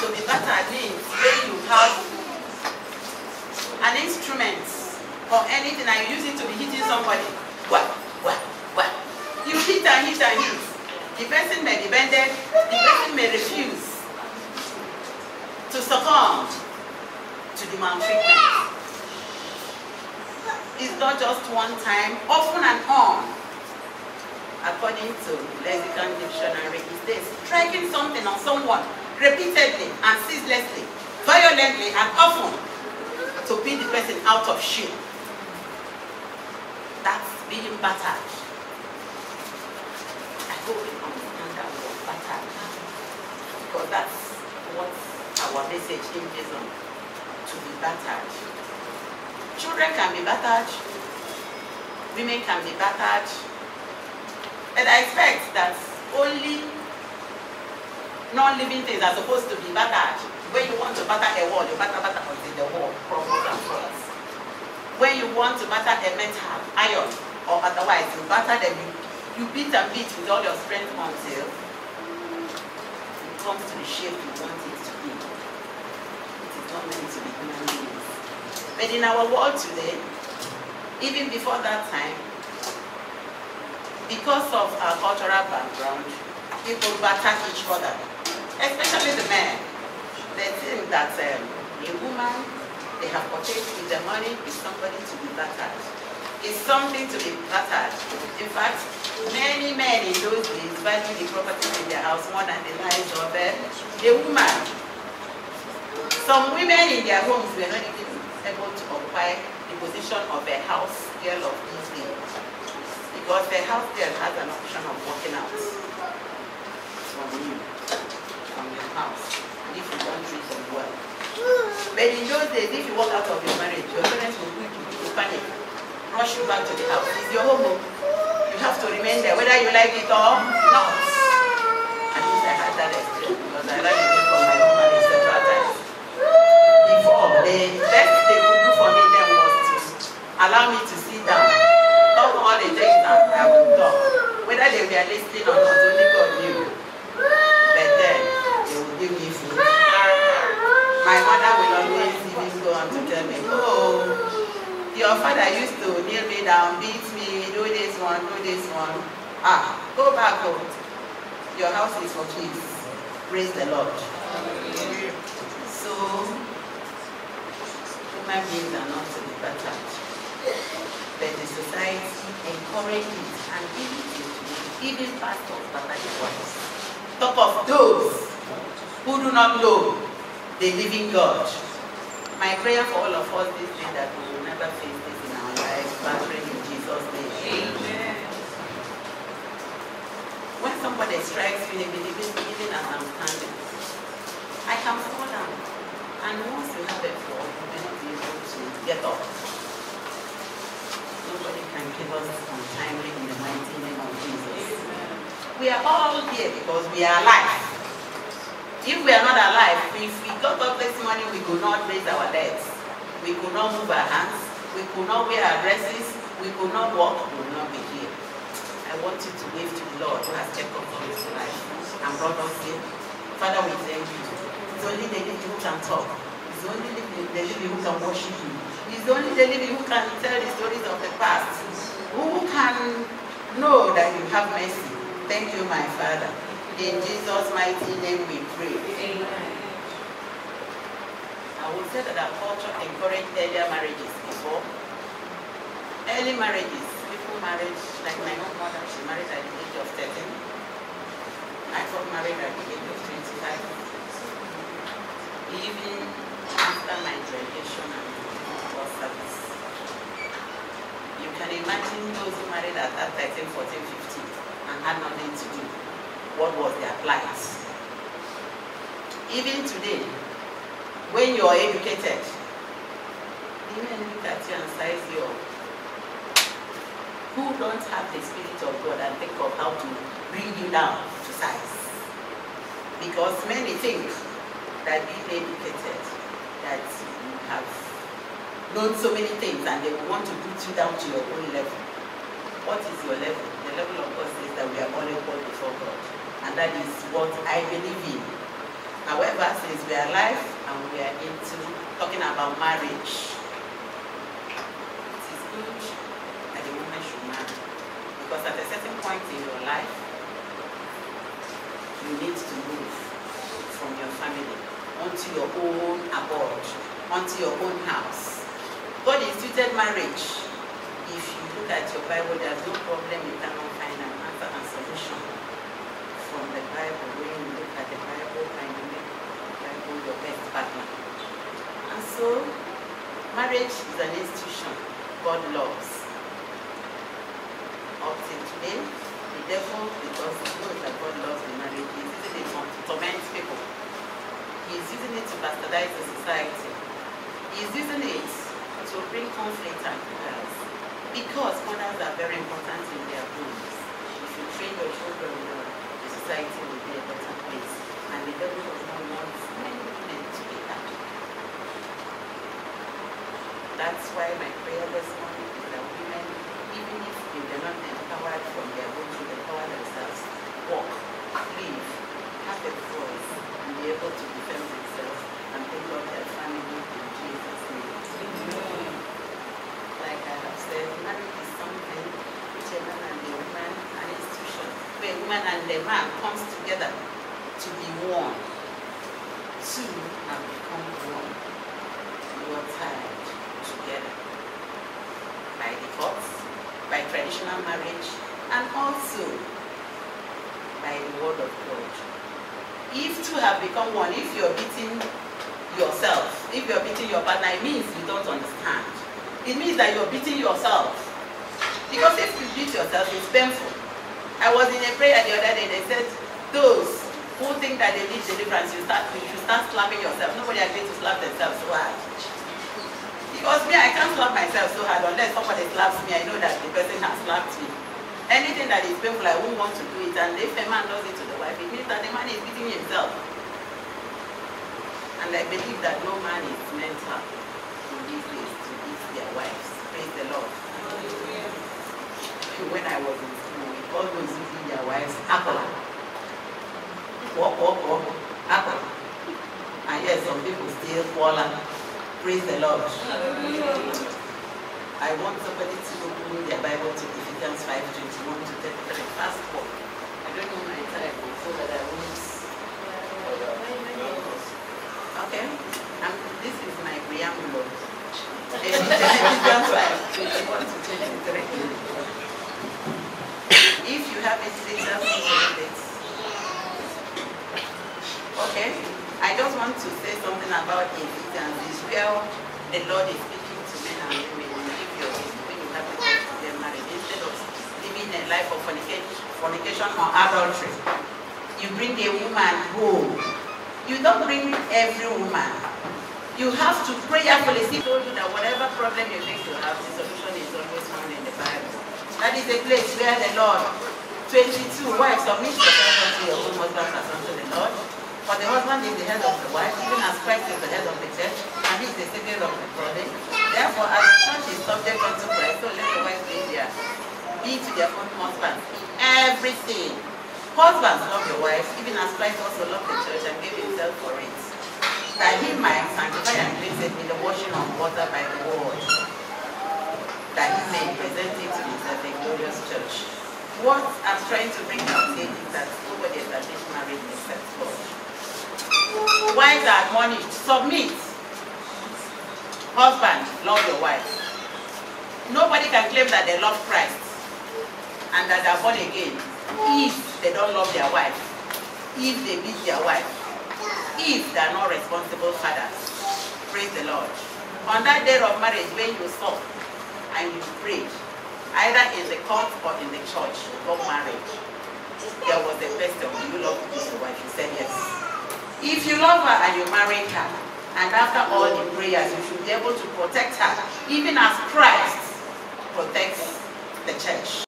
to be battered means when you have an instrument or anything and you use it to be hitting somebody. What? What? What? You hit and hit and hit. The person may be bended, the person may refuse to succumb to the maltreatment. It's not just one time, often and on. According to Lexicon Dictionary, it says striking something on someone repeatedly and ceaselessly, violently and often to beat the person out of shape. That's being battered. I hope you understand that word, battered. Because that's what our message hinges on, to be battered. Children can be battered, women can be battered, and I expect that only non-living things are supposed to be battered. When you want to batter a wall, you batter, batter until the wall crumbles and falls. When you want to batter a metal, iron, or otherwise, you batter them, you, you beat and beat with all your strength until it comes to the shape you want it to be. It is not meant to be human beings. But in our world today, even before that time, because of our cultural background, people batter each other, especially the men. They think that um, a woman they have purchased with their money is somebody to be battered. It's something to be battered. In fact, many men in those days value the property in their house more than the lives of uh, a woman. Some women in their homes were not even able to occupy the position of a house girl of these days because the house girl has an option of walking out from you, your house, if you don't treat them well. But in those days, if you walk out of your marriage, your parents will quick to panic, rush you back to the house. It's your home. Oh. You have to remain there, whether you like it or not. At least I had that experience because I ran away from my own marriage several times. Before, the best they could do for me then was to allow me to sit down talk all the things that I would talk. Whether they were listening or not, only God knew. But then, they would give me food. My mother will always even go on to tell me, oh, your father used to kneel me down, beat me, do this one, do this one. Ah, go back home. Your house is for kids. Praise the Lord. So, human beings are not to be battered but the society encourages and to even pastors that are wives. Talk of those who do not know the living God. My prayer for all of us this day that we will never face this in in Jesus' name. Amen. When somebody strikes me, even, even as I'm standing, I can fall down. And once you have a fall, you may not be able to get up nobody can give us untimely in the mighty name of Jesus. We are all here because we are alive. If we are not alive, if we got up this morning, we could not raise our legs. We could not move our hands. We could not wear our dresses. We could not walk. We would not be here. I want you to wave to the Lord who has kept us from this life and brought us here. Father, we thank you. It's only the living who can talk. It's only the living who can worship you. The only the living who can tell the stories of the past. Who can know that you have mercy. Thank you, my Father. In Jesus' mighty name we pray. Amen. I would say that our culture encouraged earlier marriages before. Early marriages, people married, like my own mother, she married at the age of 13. I got married at the age of 25. Even after my graduation and was service. You can imagine those who married at that 13, 14, 15 and had nothing to do. What was their plight? Even today, when you are educated, the men look at you and size you up. Who don't have the spirit of God and think of how to bring you down to size? Because many think that being educated, that you have known so many things and they want to put you down to your own level. What is your level? The level of God says that we are all equal before God. And that is what I believe in. However, since we are alive and we are into talking about marriage, it is good that a woman should marry. Because at a certain point in your life, you need to move from your family onto your own abode, onto your own house. God instituted marriage. If you look at your Bible, there's no problem you cannot find an answer and solution from the Bible when you look at the Bible and you make the Bible your best partner. And so, marriage is an institution God loves. Up till today, the devil, because he knows that God loves the marriage, is using it to torment people. He's using it to bastardize the society. He's using it to bring conflict and chaos. Because mothers are very important in their homes. If you train your children well, the society will be a better place. And the devil does not want many women to be happy. That's why my prayer this morning is that women, even if they are not empowered from their home to empower themselves, walk, live, have a voice, and be able to defend themselves and bring up their family in Jesus' name. Like I have said, marriage is something which a man and a woman, an institution, where a woman and a man comes together to be one. Two have become one. You are together by default, by traditional marriage, and also by the word of God. If two have become one, if you're beating yourself, if you're beating your partner, it means you don't understand. It means that you're beating yourself. Because if you beat yourself, it's painful. I was in a prayer the other day, they said, those who think that they need deliverance, you start you start slapping yourself. Nobody agreed to slap themselves. Because me, I can't slap myself so hard unless somebody slaps me. I know that the person has slapped me. Anything that is painful, I won't want to do it. And if a man does it to the wife, it means that the man is beating himself. And I believe that no man is mental in these days to beat their wives. Praise the Lord. When I was in school, we those who their wives, apple. Walk, walk, walk, apple. And yes, some people still fall out. Praise the Lord. I want somebody to open their Bible to Ephesians 5 21 to 33. Fast walk. I don't know my time so that I won't. Okay? And this is my preamble. Ephesians 5 21 to 23. If you have it. Okay? I just want to say something about Ephesians. It's where the Lord is speaking to men and women. If you're when you have to get married, instead of living a life of fornication, fornication or adultery, you bring a woman home. You don't bring every woman. You have to prayerfully see told you that whatever problem you think you have, the solution is always found in the Bible. That is a place where the Lord, 22 wives, submit yourself unto your own husband as unto the Lord. For the husband is the head of the wife, even as Christ is the head of the church, and he is the savior of the body. Therefore, as the church is subject unto Christ, so let the wives be there. Be to their own husbands. Everything. Husbands love your wives, even as Christ also loved the church and gave himself for it. That he might sanctify and cleanse it in the washing of water by the word. That he may present it to a glorious church. What I'm trying to bring out here is that nobody established marriage except God. Wives are admonished, submit. Husband, love your wife. Nobody can claim that they love Christ and that they are born again if they don't love their wife, if they beat their wife, if they are not responsible fathers. Praise the Lord. On that day of marriage, when you saw and you prayed, either in the court or in the church, of marriage, there was a question, do you love your wife? You said yes. If you love her and you married her, and after all the prayers, you should be able to protect her, even as Christ protects the church.